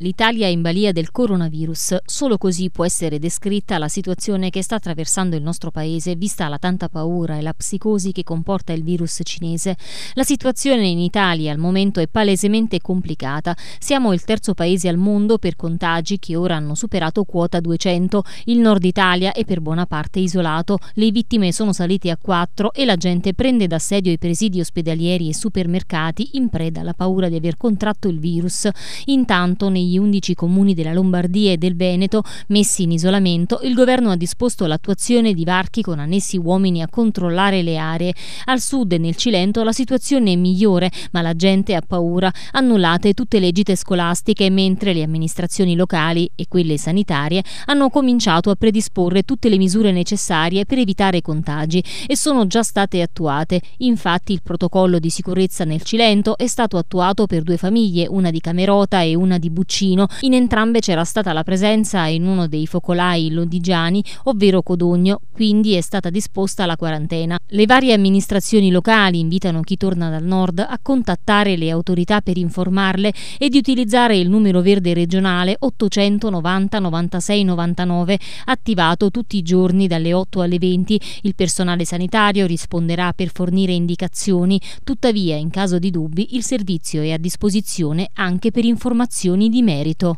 L'Italia è in balia del coronavirus. Solo così può essere descritta la situazione che sta attraversando il nostro paese, vista la tanta paura e la psicosi che comporta il virus cinese. La situazione in Italia al momento è palesemente complicata. Siamo il terzo paese al mondo per contagi che ora hanno superato quota 200. Il nord Italia è per buona parte isolato. Le vittime sono salite a 4 e la gente prende d'assedio i presidi ospedalieri e supermercati in preda alla paura di aver contratto il virus. Intanto nei negli 11 comuni della Lombardia e del Veneto messi in isolamento, il governo ha disposto l'attuazione di varchi con annessi uomini a controllare le aree. Al sud e nel Cilento la situazione è migliore, ma la gente ha paura. Annullate tutte le gite scolastiche, mentre le amministrazioni locali e quelle sanitarie hanno cominciato a predisporre tutte le misure necessarie per evitare contagi e sono già state attuate. Infatti il protocollo di sicurezza nel Cilento è stato attuato per due famiglie, una di Camerota e una di Buccino Ticino. In entrambe c'era stata la presenza in uno dei focolai lodigiani, ovvero Codogno, quindi è stata disposta la quarantena. Le varie amministrazioni locali invitano chi torna dal nord a contattare le autorità per informarle e di utilizzare il numero verde regionale 890 96 99 attivato tutti i giorni dalle 8 alle 20. Il personale sanitario risponderà per fornire indicazioni, tuttavia in caso di dubbi il servizio è a disposizione anche per informazioni di merito.